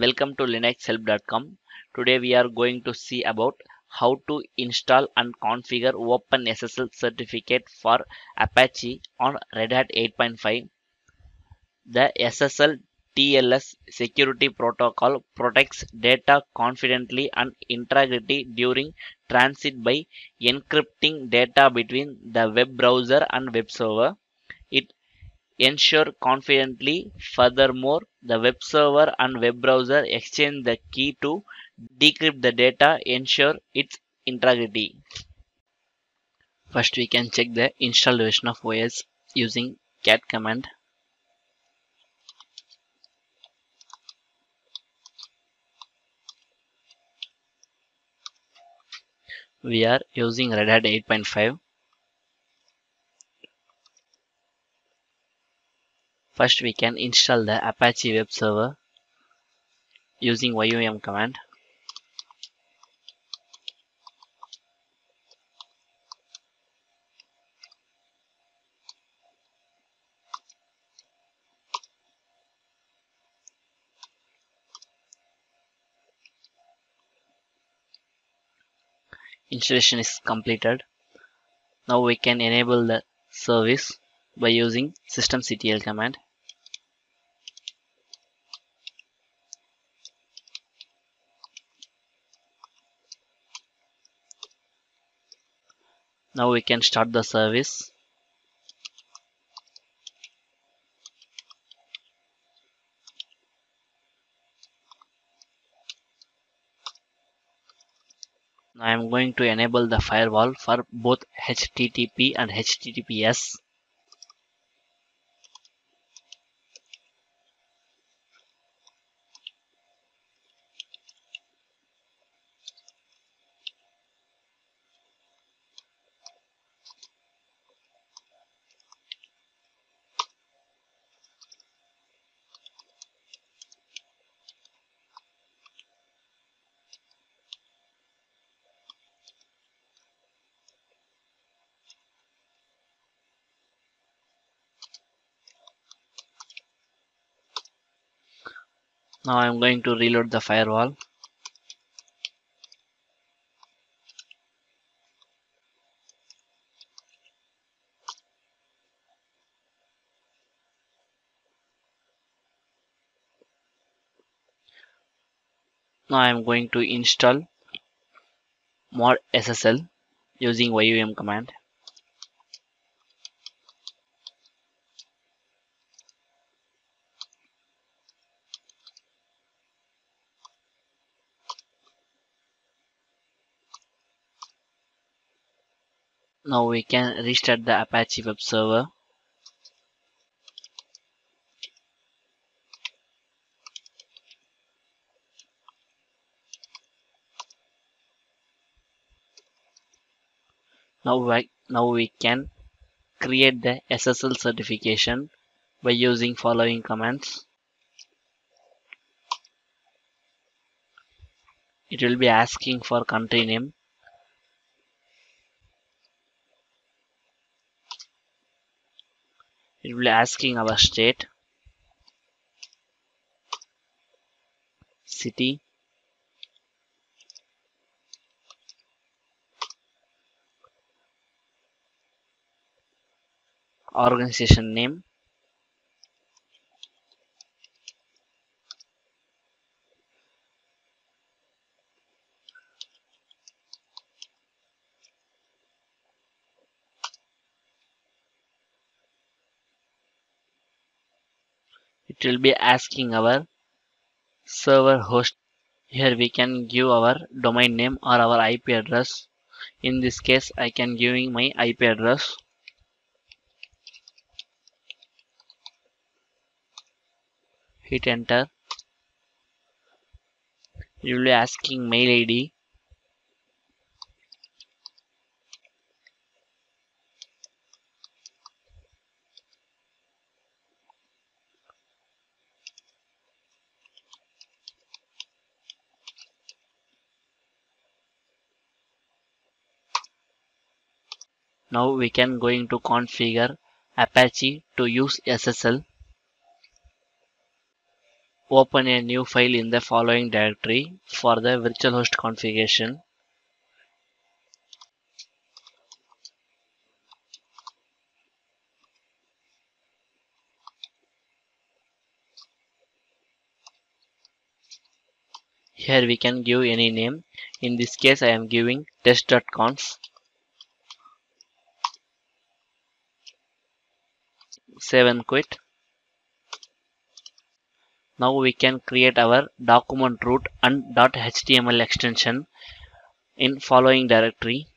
Welcome to linuxhelp.com. Today we are going to see about how to install and configure OpenSSL certificate for Apache on Red Hat 8.5. The SSL TLS security protocol protects data confidently and integrity during transit by encrypting data between the web browser and web server. Ensure confidently. Furthermore, the web server and web browser exchange the key to decrypt the data, ensure its integrity. First, we can check the installed version of OS using cat command. We are using Red Hat 8.5. First we can install the Apache web server using yum command. Installation is completed. Now we can enable the service by using systemctl command. Now we can start the service. Now I am going to enable the firewall for both HTTP and HTTPS. Now I am going to reload the firewall. Now I am going to install mod SSL using yum command. Now we can restart the Apache web server. Now we, now we can create the SSL certification by using following commands. It will be asking for country name will asking our state city organization name it will be asking our server host. Here we can give our domain name or our IP address. In this case I can giving my IP address. Hit enter. You will be asking mail ID Now we can going to configure Apache to use SSL. open a new file in the following directory for the virtual host configuration. Here we can give any name. In this case I am giving test.conf. Save and quit. Now we can create our document root and dot .html extension in following directory.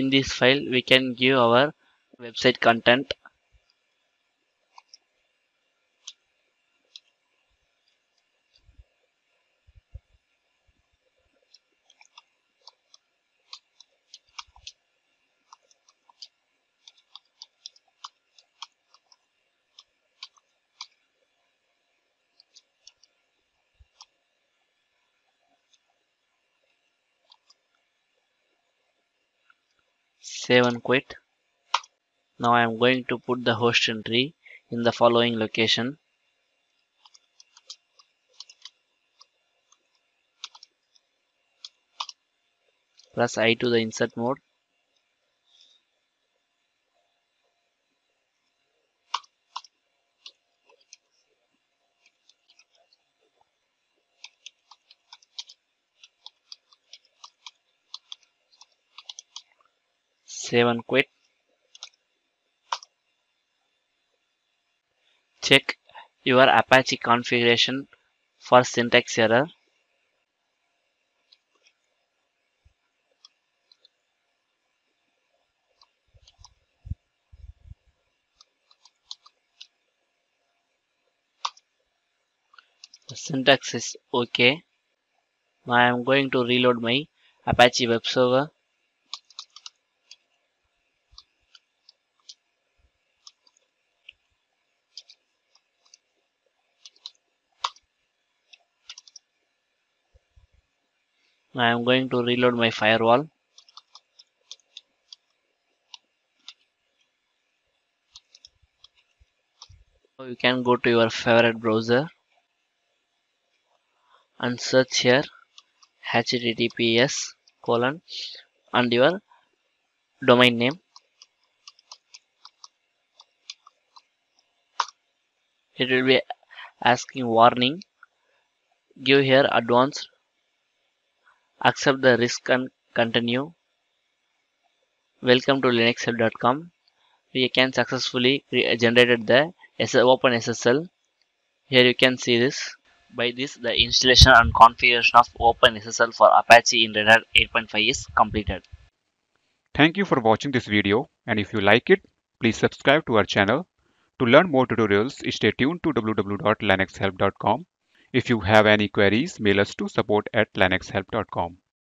In this file we can give our website content save and quit. Now I am going to put the host entry in the following location. Press I to the insert mode save and quit check your apache configuration for syntax error. The syntax is okay. Now I am going to reload my apache web server I am going to reload my firewall. You can go to your favorite browser and search here https colon and your domain name. It will be asking warning. Give here advanced accept the risk and continue. Welcome to linuxhelp.com we can successfully generated the open ssl here you can see this. By this the installation and configuration of open ssl for apache in red hat 8.5 is completed. Thank you for watching this video and if you like it please subscribe to our channel. To learn more tutorials stay tuned to www.linuxhelp.com if you have any queries mail us to support at linuxhelp.com